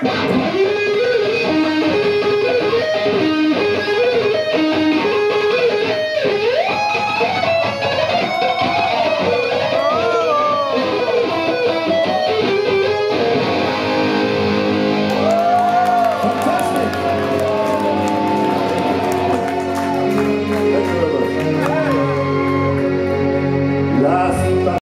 Hey!